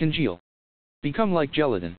Congeal. Become like gelatin.